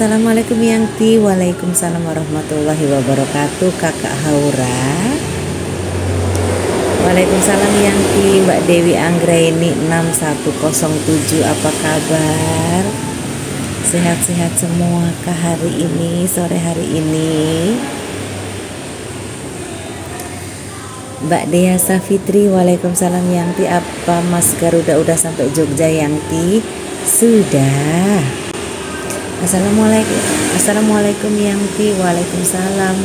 Assalamualaikum Yangti Waalaikumsalam warahmatullahi wabarakatuh Kakak Haura. Waalaikumsalam Yangti Mbak Dewi Anggraini 6107 Apa kabar? Sehat-sehat semua kah hari ini Sore hari ini? Mbak Dea Safitri Waalaikumsalam Yangti Apa Mas Garuda udah sampai Jogja Yangti? Sudah Assalamualaikum. Assalamualaikum Yangti Waalaikumsalam.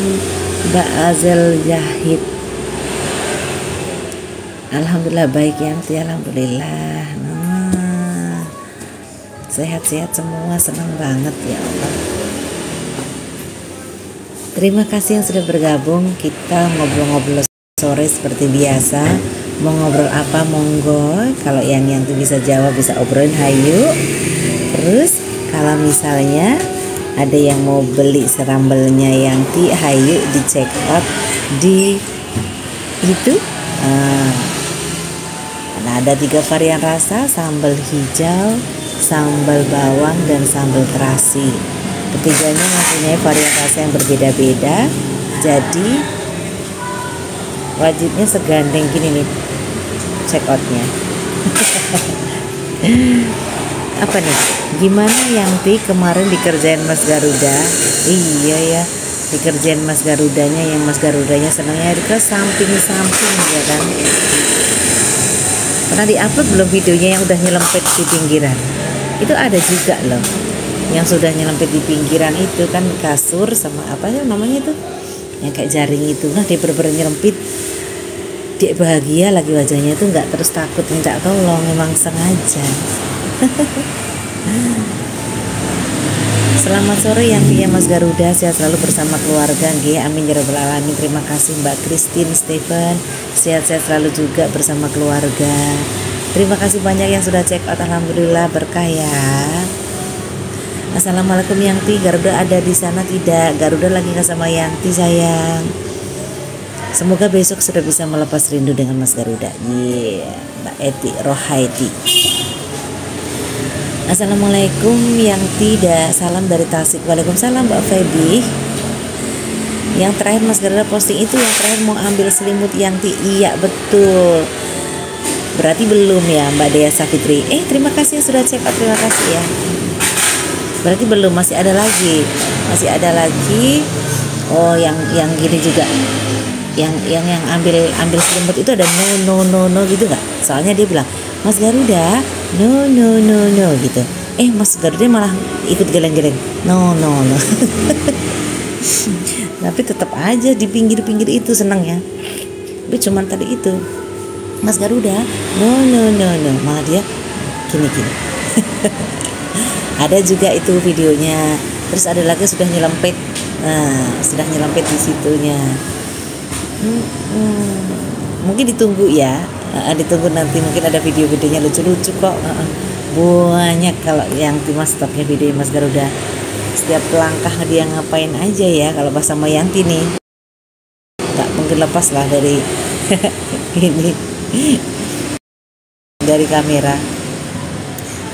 Mbak Azel Jahid. Alhamdulillah baik Yangti Alhamdulillah. Nah, Sehat-sehat semua. Senang banget ya Allah. Terima kasih yang sudah bergabung. Kita ngobrol-ngobrol sore seperti biasa. Mau ngobrol apa? Monggo. Kalau yang yang bisa jawab bisa obrolin. Hayu. Terus kalau misalnya ada yang mau beli serambelnya yang ti hayu di check out di itu nah ada tiga varian rasa sambal hijau sambal bawang dan sambal terasi. Ketiganya mempunyai varian rasa yang berbeda-beda. Jadi wajibnya segandeng gini nih check outnya apa nih? Gimana yang ti kemarin dikerjain Mas Garuda? Iya ya dikerjain Mas Garudanya yang Mas Garudanya senangnya ke samping-samping ya kan? Pernah diupload belum videonya yang udah nyelempet di pinggiran? Itu ada juga loh yang sudah nyelempet di pinggiran itu kan kasur sama apa ya namanya itu? Yang kayak jaring itu. Nah dia bener-bener nyelempit. Dia bahagia lagi wajahnya itu nggak terus takut minta tolong memang sengaja Selamat sore yang dia Mas Garuda. Sehat selalu bersama keluarga G. Amin ya alamin. Terima kasih Mbak Christine Stephen. Sehat-sehat selalu juga bersama keluarga. Terima kasih banyak yang sudah check out. Alhamdulillah berkah ya. Assalamualaikum Yanti Garuda ada di sana tidak? Garuda lagi nggak sama Yanti sayang. Semoga besok sudah bisa melepas rindu dengan Mas Garuda. Yeah. Mbak Eti Rohaiti Assalamualaikum yang tidak salam dari Tasik. Waalaikumsalam Mbak Feby. Yang terakhir Mas Garuda posting itu yang terakhir mau ambil selimut yang ti iya betul. Berarti belum ya Mbak Dea Safitri? Eh terima kasih sudah check out terima kasih ya. Berarti belum masih ada lagi. Masih ada lagi. Oh yang yang gini juga. Yang yang yang ambil ambil selimut itu ada no no no no gitu nggak? Soalnya dia bilang Mas Garuda no no no no gitu. Eh Mas Garuda malah ikut geleng-geleng. No no no. Tapi tetap aja di pinggir-pinggir itu senang ya. Tapi cuman tadi itu Mas Garuda no no no no. Malah dia gini gini ada juga itu videonya. Terus ada lagi sudah nyelempet nah sudah nyelempet di situnya. Hmm, hmm. mungkin ditunggu ya uh, ditunggu nanti mungkin ada video-videonya lucu-lucu kok. Uh, banyak kalau yang Timas stoknya video Mas Garuda. Setiap langkah dia ngapain aja ya kalau pas sama Yanti nih. Nggak mungkin lepas lah dari ini. Dari kamera.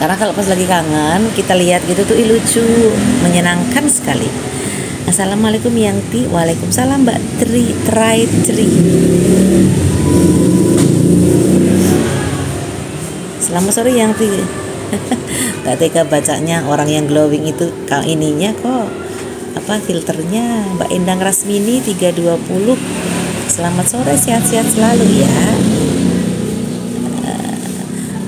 Karena kalau pas lagi kangen kita lihat gitu tuh lucu. Menyenangkan sekali. Assalamualaikum Yanti. Waalaikumsalam Mbak Tri Try Tri Selamat sore yang tiga. Gak tega bacanya orang yang glowing itu kalau ininya kok. Apa filternya? Mbak Endang Rasmini 320 Selamat sore sehat-sehat selalu ya. Uh,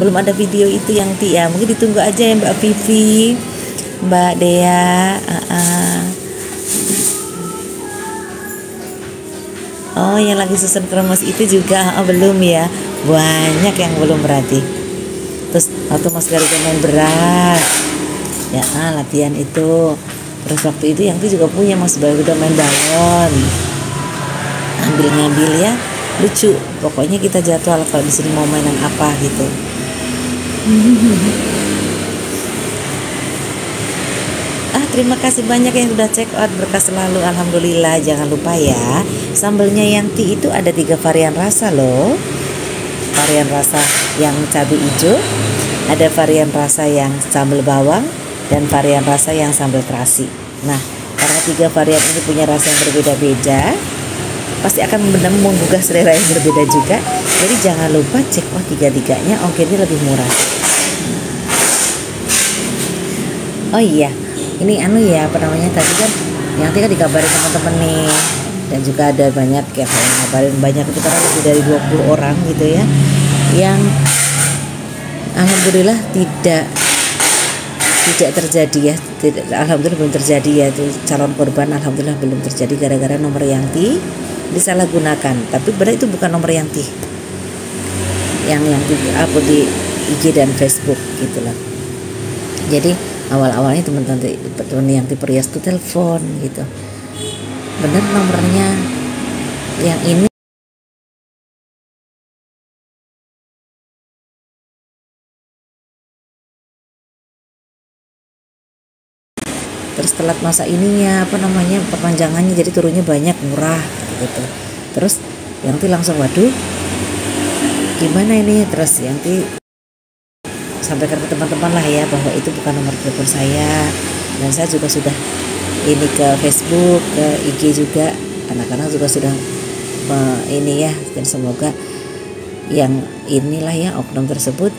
belum ada video itu yang ti ya. Mungkin ditunggu aja ya Mbak Vivi Mbak Dea uh, uh. Oh yang lagi susun kromos itu juga oh, belum ya. Banyak yang belum berarti terus waktu Mas Garuda main berat ya ah, latihan itu. Terus waktu itu yang itu juga punya Mas Garuda main balon. Ambil ngambil ya. Lucu pokoknya kita jadwal kalau di sini mau mainan apa gitu. Ah terima kasih banyak yang sudah check out berkas selalu. Alhamdulillah jangan lupa ya. Sambelnya Yanti itu ada tiga varian rasa loh varian rasa yang cabai hijau ada varian rasa yang sambal bawang dan varian rasa yang sambal terasi. Nah karena tiga varian ini punya rasa yang berbeda-beda pasti akan menggugah selera yang berbeda juga. Jadi jangan lupa cek oh tiga-tiganya ongkirnya lebih murah. Oh iya ini anu ya apa namanya tadi kan yang tadi kan dikabarin teman-teman nih dan juga ada banyak kayak yang ngabarin banyak itu karena lebih dari 20 orang gitu ya yang alhamdulillah tidak tidak terjadi ya tidak, alhamdulillah belum terjadi ya itu calon korban alhamdulillah belum terjadi gara-gara nomor yang ti disalahgunakan. Tapi benar itu bukan nomor yang ti yang yang di upload di IG dan Facebook gitu loh jadi awal-awalnya teman-teman teman yang di Perias tuh telepon gitu benar nomornya. Yang ini. Terus telat masa ininya apa namanya perpanjangannya jadi turunnya banyak murah gitu. Terus yang langsung waduh gimana ini? Terus yang sampaikan ke teman-teman lah ya bahwa itu bukan nomor telepon saya. Dan saya juga sudah ini ke Facebook ke IG juga. Anak-anak juga sudah uh, ini ya dan semoga yang inilah ya oknum tersebut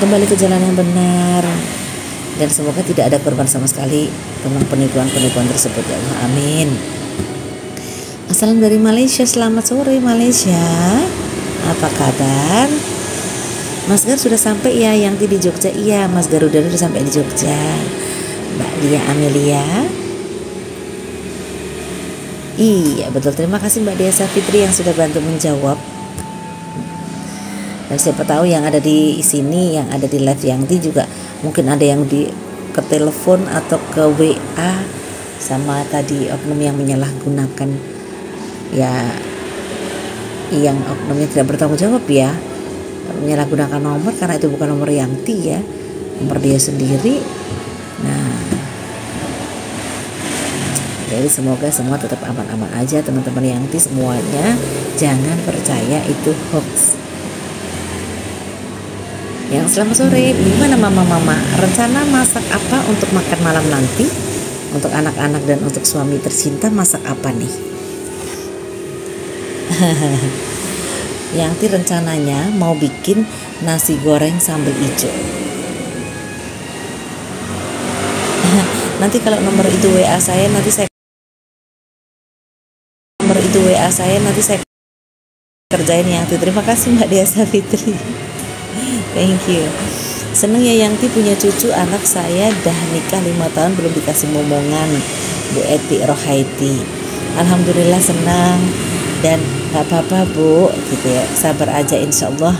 kembali ke jalan yang benar. Dan semoga tidak ada korban sama sekali tentang penipuan-penipuan tersebut ya Allah. Amin. Assalam dari Malaysia selamat sore Malaysia. Apa kabar? Mas Gar sudah sampai ya yang di Jogja. Iya Mas Garuda sudah sampai di Jogja Mbak Lia Amelia. Iya betul. Terima kasih Mbak Desa Fitri yang sudah bantu menjawab. Dan siapa tahu yang ada di sini yang ada di live yang di juga mungkin ada yang di ke telepon atau ke WA sama tadi oknum yang menyalahgunakan. Ya yang oknumnya tidak bertanggung jawab ya. Menyalahgunakan nomor karena itu bukan nomor yang ya nomor dia sendiri. Nah jadi semoga semua tetap aman-aman aja teman-teman yang semuanya. Jangan percaya itu hoax. Yang selamat sore. Gimana mama-mama? Rencana masak apa untuk makan malam nanti? Untuk anak-anak dan untuk suami tercinta masak apa nih? Yang ti rencananya mau bikin nasi goreng sambal hijau nanti kalau nomor itu WA saya nanti saya WA saya nanti saya kerjain yang itu terima kasih Mbak Desa Fitri. Thank you. Seneng ya Yanti punya cucu anak saya dah nikah lima tahun belum dikasih momongan Bu Eti Rohaiti. Alhamdulillah senang. Dan gak apa-apa bu gitu ya sabar aja insya Allah.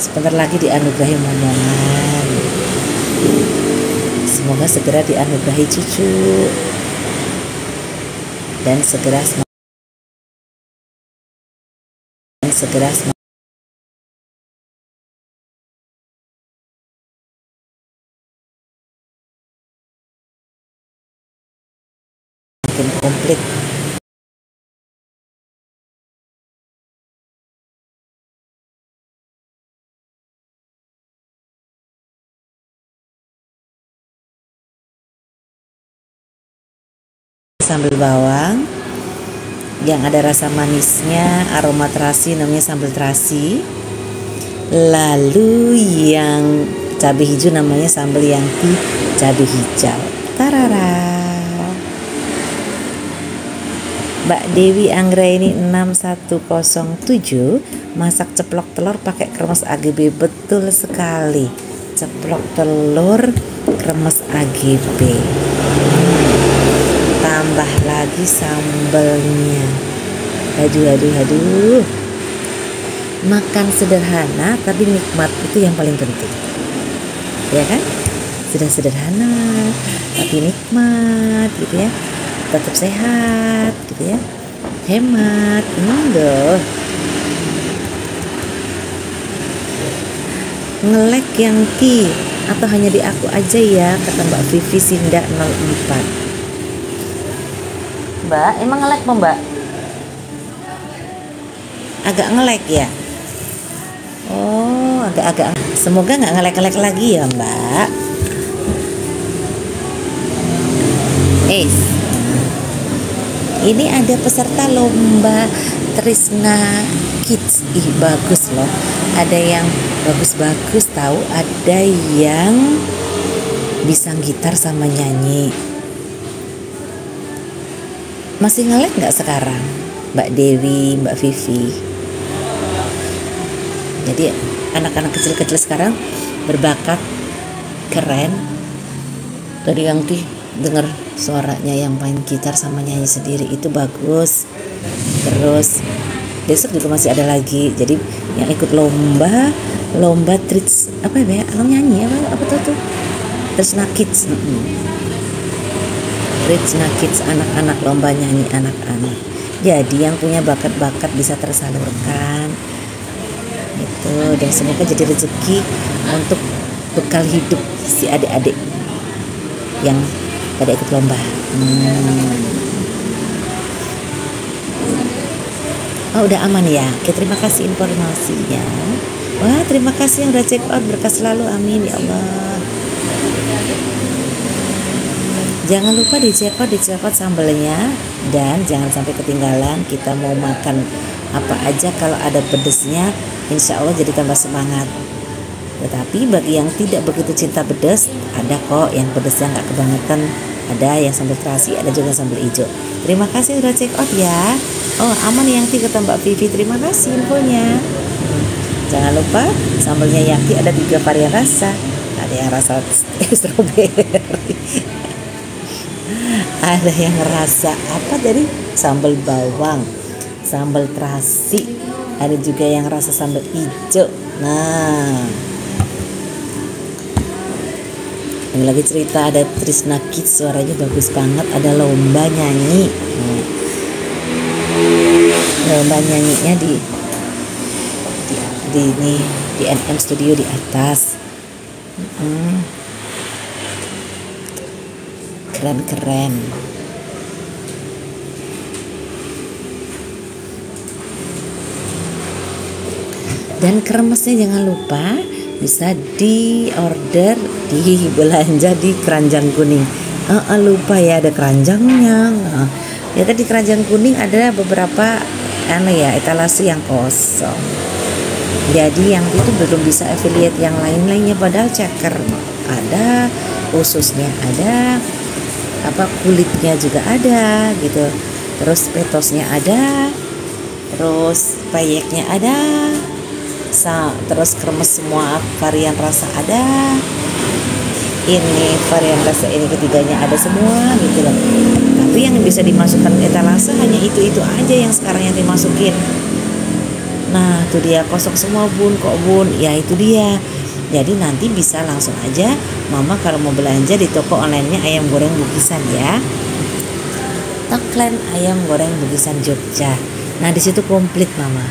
Sebentar lagi dianugerahi momongan. Semoga segera dianugerahi cucu. Dan segera segera. Makin komplit. Sambal bawang yang ada rasa manisnya aroma terasi namanya sambal terasi. Lalu yang cabai hijau namanya sambal yang di cabai hijau. Tarara. Mbak Dewi Anggra ini 6107 masak ceplok telur pakai kremes AGB betul sekali. Ceplok telur kremes AGB lagi sambelnya. Aduh aduh aduh. Makan sederhana tapi nikmat itu yang paling penting. Ya kan? Sudah sederhana tapi nikmat gitu ya. Tetap sehat gitu ya. Hemat enggak ngelek yang ki atau hanya di aku aja ya kata Mbak Vivi Sinda 04 Mbak, emang ngelek mau Mbak? Agak ngelek ya? Oh, agak-agak. Semoga nggak ngelek-ngelek lagi ya mbak. Eh, ini ada peserta lomba Trisna Kids. Ih bagus loh. Ada yang bagus-bagus tahu ada yang bisa gitar sama nyanyi masih ngelek nggak sekarang? Mbak Dewi Mbak Vivi. Jadi anak-anak kecil-kecil sekarang berbakat keren. Dari yang di dengar suaranya yang main gitar sama nyanyi sendiri itu bagus. Terus besok juga masih ada lagi. Jadi yang ikut lomba lomba tricks apa ya alam nyanyi apa apa tuh tuh? Trisna Kids Trisna Kids anak-anak lomba nyanyi anak-anak. Jadi yang punya bakat-bakat bisa tersalurkan. Itu dan semoga jadi rezeki untuk bekal hidup si adik-adik yang pada ikut lomba. Hmm. Oh udah aman ya? Oke terima kasih informasinya. Wah terima kasih yang udah check out. Berkah selalu. Amin. Ya Allah Jangan lupa di check out Di check out sambelnya Dan jangan sampai ketinggalan Kita mau makan apa aja Kalau ada pedesnya Insya Allah jadi tambah semangat tetapi bagi yang tidak begitu cinta pedas, ada kok yang pedasnya nggak kebangetan. Ada yang sambal terasi, ada juga sambal hijau. Terima kasih sudah check out ya. Oh aman Yangti kata Mbak Vivi, terima kasih infonya. Jangan lupa sambalnya Yangti ada tiga varian rasa. Ada yang rasa strawberry, ada yang rasa apa dari sambal bawang, sambal terasi, ada juga yang rasa sambal hijau. Nah, ini lagi cerita ada Trisna Kids suaranya bagus banget. Ada lomba nyanyi. Nah, lomba nyanyinya di di, di ini di NM Studio di atas. Hmm. Keren keren dan kremesnya jangan lupa bisa di order di belanja di keranjang kuning. Uh, uh, lupa ya ada keranjangnya. Uh, ya tadi keranjang kuning ada beberapa anu ya etalase yang kosong. Jadi yang itu belum bisa affiliate yang lain-lainnya padahal ceker ada ususnya ada apa kulitnya juga ada gitu. Terus petosnya ada terus payeknya ada terus kremes semua varian rasa ada. Ini varian rasa ini ketiganya ada semua gitu loh. Tapi yang bisa dimasukkan etalase hanya itu-itu aja yang sekarang yang dimasukin. Nah itu dia kosong semua bun. Kok bun? Ya itu dia jadi nanti bisa langsung aja mama kalau mau belanja di toko onlinenya ayam goreng bukisan ya. Tagline ayam goreng bukisan Jogja. Nah di situ komplit mama.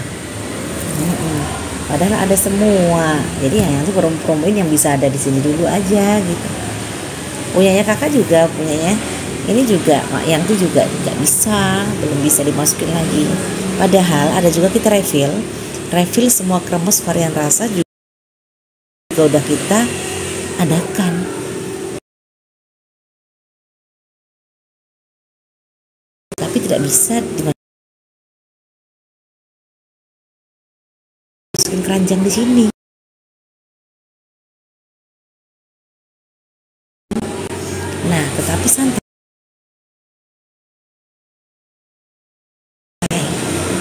Padahal ada semua. Jadi yang tuh promo-promoin yang bisa ada di sini dulu aja gitu. Punyanya kakak juga punyanya ini juga yang tuh juga nggak bisa belum bisa dimasukin lagi. Padahal ada juga kita refill. Refill semua kremes varian rasa juga, juga udah kita adakan tapi tidak bisa dimasukin masukin keranjang di sini. Nah, tetapi santai.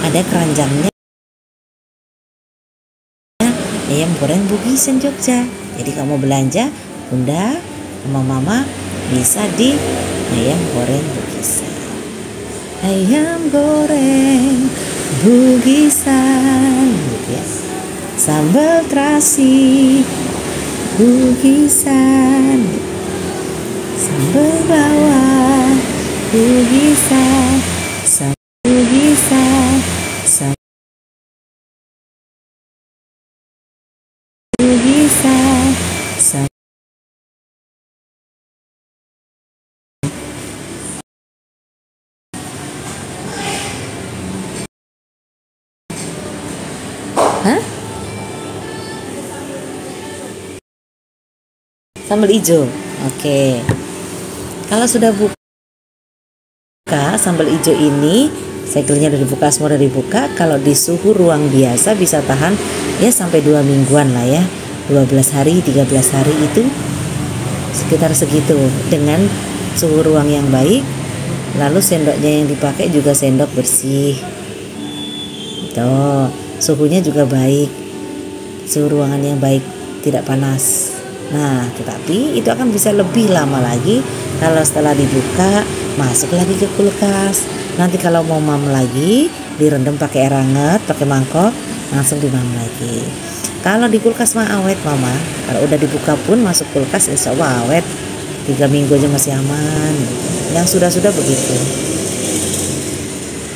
Ada keranjangnya ayam goreng Bugisen Jogja. Jadi kamu belanja, bunda sama mama bisa di ayam goreng Bugisen. Ayam goreng Bugisan gitu ya sambal terasi bugisan sambal bawang bugisan Hah? sambal hijau. Oke. Kalau sudah buka sambal hijau ini segelnya udah dibuka semua udah dibuka kalau di suhu ruang biasa bisa tahan ya sampai dua mingguan lah ya. 12 hari 13 hari itu sekitar segitu. Dengan suhu ruang yang baik lalu sendoknya yang dipakai juga sendok bersih. Tuh suhunya juga baik. Suhu ruangan yang baik tidak panas. Nah tetapi itu akan bisa lebih lama lagi kalau setelah dibuka masuk lagi ke kulkas. Nanti kalau mau mam lagi direndam pakai air hangat pakai mangkok langsung dimam lagi. Kalau di kulkas mah awet mama. Kalau udah dibuka pun masuk kulkas insya Allah awet. Tiga minggu aja masih aman. Yang sudah-sudah begitu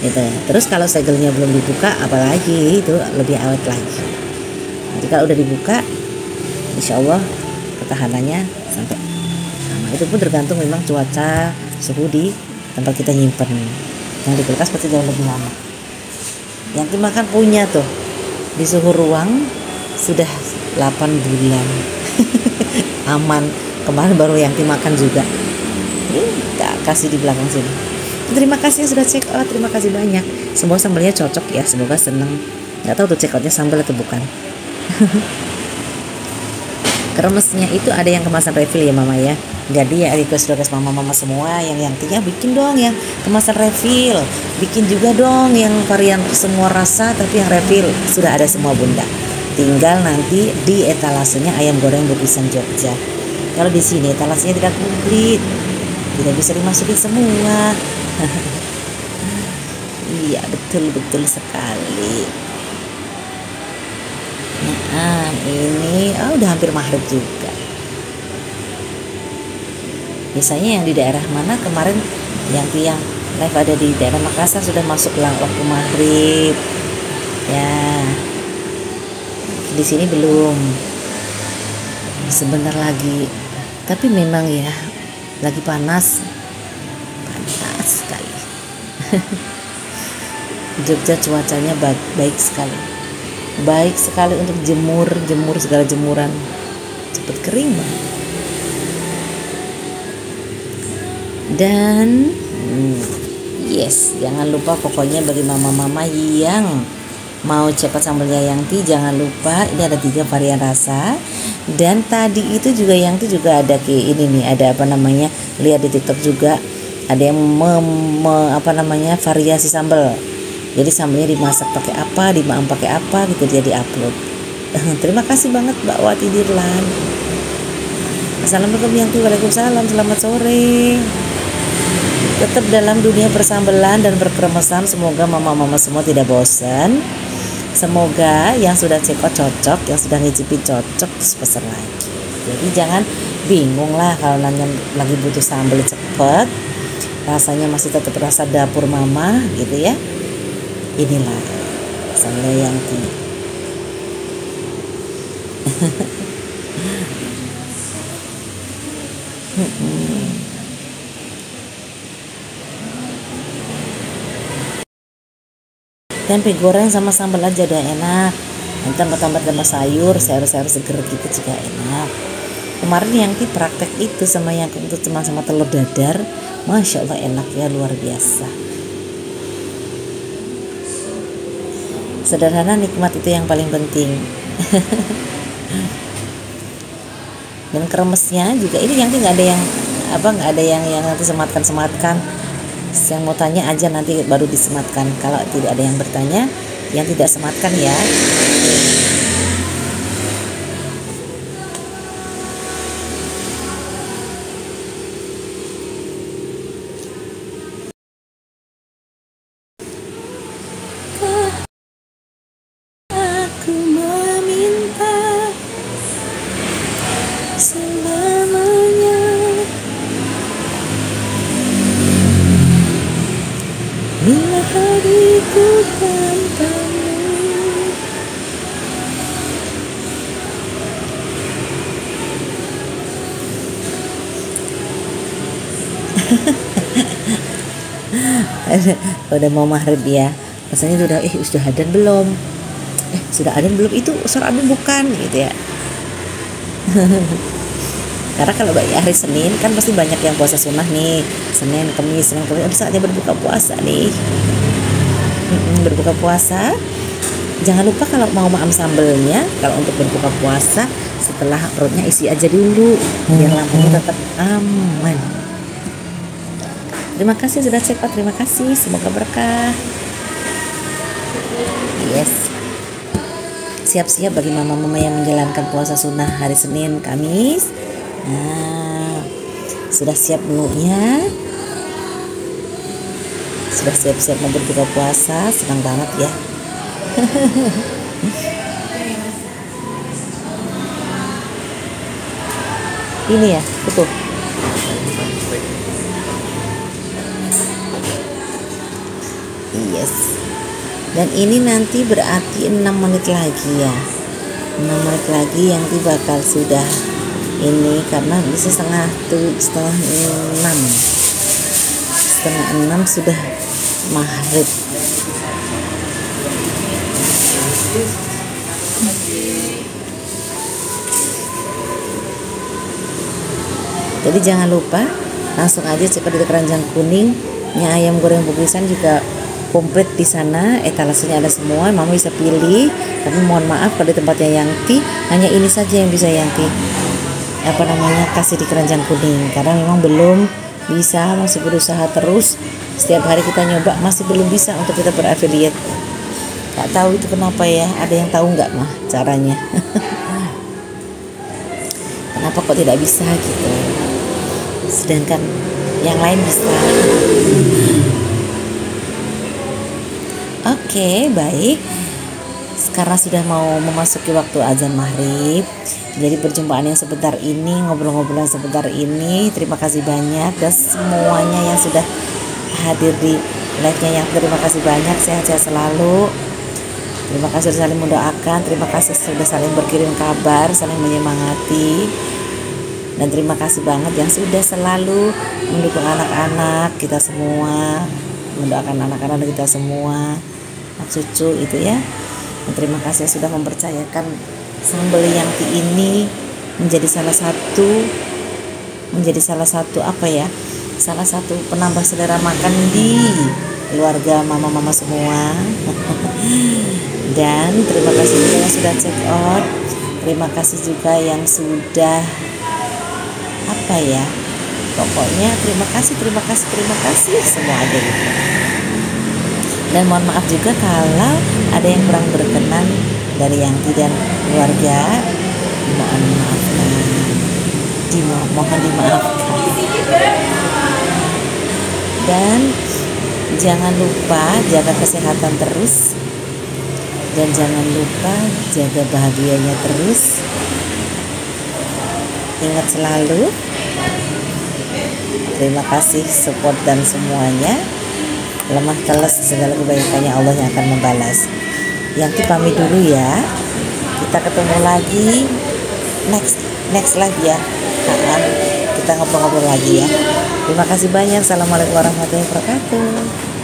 gitu terus kalau segelnya belum dibuka apalagi itu lebih awet lagi. Jadi kalau udah dibuka insya Allah ketahanannya sampai lama itu pun tergantung memang cuaca suhu di tempat kita nyimpen. Yang di kulkas pasti jauh lebih lama. Yang dimakan punya tuh di suhu ruang sudah 8 bulan. Aman. Kemarin baru yang dimakan juga. Ini tak kasih di belakang sini terima kasih sudah check out terima kasih banyak. Semoga sambalnya cocok ya semoga seneng. Nggak tahu tuh check outnya sambal atau bukan. Kremesnya itu ada yang kemasan refill ya mama ya? Jadi ya request request mama-mama semua yang yang tiga bikin dong yang kemasan refill bikin juga dong yang varian semua rasa tapi yang refill sudah ada semua bunda. Tinggal nanti di etalasenya ayam goreng lukisan Jogja. Kalau di sini etalasenya tidak komplit tidak bisa dimasukin semua iya betul betul sekali. Nah ini oh, udah hampir maghrib juga. Biasanya yang di daerah mana kemarin yang tiang live ada di daerah Makassar sudah masuk waktu maghrib. Ya. Di sini belum. Sebentar lagi. Tapi memang ya lagi panas Jogja cuacanya baik, baik sekali. Baik sekali untuk jemur jemur segala jemuran. Cepet kering banget. Dan hmm, yes jangan lupa pokoknya bagi mama-mama yang mau cepat sambal Yangti jangan lupa ini ada tiga varian rasa. Dan tadi itu juga yang itu juga ada ke ini nih ada apa namanya lihat di TikTok juga ada yang me, me, apa namanya variasi sambal. Jadi sambalnya dimasak pakai apa dimakan pakai apa gitu jadi upload. Terima kasih banget Mbak Wati Dirlan Assalamualaikum Yangti Waalaikumsalam. Selamat sore. Tetap dalam dunia persambelan dan berkremesan semoga mama-mama semua tidak bosan semoga yang sudah cekot cocok yang sudah ngicipin cocok terus pesen lagi. Jadi jangan bingung lah kalau nanya lagi butuh sambal cepet rasanya masih tetap rasa dapur mama gitu ya. Inilah sambal yang tinggi tempe goreng sama sambal aja udah enak. Nanti tambah-tambah tambah sayur sayur-sayur seger gitu juga enak. Kemarin yang di praktek itu sama yang untuk cuma sama telur dadar masya allah enak ya luar biasa. Sederhana nikmat itu yang paling penting. Dan kremesnya juga ini yang nggak ada yang apa nggak ada yang yang nanti sematkan sematkan yang mau tanya aja nanti baru disematkan. Kalau tidak ada yang bertanya yang tidak sematkan ya udah mau maghrib ya. Rasanya udah eh sudah adan belum? Eh sudah adan belum? Itu suara adan bukan gitu ya. Karena kalau hari Senin kan pasti banyak yang puasa sunnah nih. Senin Kamis Senin Kamis. Itu saatnya berbuka puasa nih. Berbuka puasa. Jangan lupa kalau mau maam sambelnya kalau untuk berbuka puasa setelah perutnya isi aja dulu biar lambungnya tetap aman terima kasih sudah cek pak terima kasih. Semoga berkah. Yes. Siap-siap bagi mama-mama yang menjalankan puasa sunnah hari Senin Kamis. Nah sudah siap menunya sudah siap-siap mau berbuka puasa. Senang banget ya. Ini ya betul yes. Dan ini nanti berarti 6 menit lagi ya. 6 menit lagi yang nanti bakal sudah ini karena bisa setengah tuh setengah enam. Setengah enam sudah maghrib. Jadi jangan lupa langsung aja cepat di keranjang kuningnya ayam goreng bukisan juga komplit di sana. Etalasenya ada semua mama bisa pilih. Tapi mohon maaf kalau di tempatnya Yangti hanya ini saja yang bisa Yangti apa namanya kasih di keranjang kuning. Karena memang belum bisa masih berusaha terus. Setiap hari kita nyoba masih belum bisa untuk kita berafiliat. Nggak tahu itu kenapa ya ada yang tahu nggak mah caranya? Kenapa kok tidak bisa gitu? Sedangkan yang lain bisa oke baik. Sekarang sudah mau memasuki waktu azan maghrib. Jadi perjumpaan yang sebentar ini ngobrol-ngobrol yang sebentar ini terima kasih banyak. Dan semuanya yang sudah hadir di live-nya yang terima kasih banyak. Sehat-sehat selalu. Terima kasih sudah saling mendoakan, terima kasih sudah saling berkirim kabar, saling menyemangati. Dan terima kasih banget yang sudah selalu mendukung anak-anak kita semua, mendoakan anak-anak kita semua, anak cucu itu ya. Dan terima kasih sudah mempercayakan sambal yang ini menjadi salah satu menjadi salah satu apa ya? Salah satu penambah selera makan di keluarga mama-mama semua. dan terima kasih juga yang sudah check out terima kasih juga yang sudah apa ya pokoknya terima kasih terima kasih terima kasih semua ada gitu dan mohon maaf juga kalau ada yang kurang berkenan dari yang tidak keluarga. Mohon maafkan. Dimo, mohon dimaafkan. Dan jangan lupa jaga kesehatan terus. Dan jangan lupa jaga bahagianya terus. Ingat selalu terima kasih support dan semuanya lemah teles segala kebaikannya Allah yang akan membalas. Yang pamit dulu ya. Kita ketemu lagi. Next next live ya. Kita ngobrol-ngobrol lagi ya. Terima kasih banyak. Assalamualaikum warahmatullahi wabarakatuh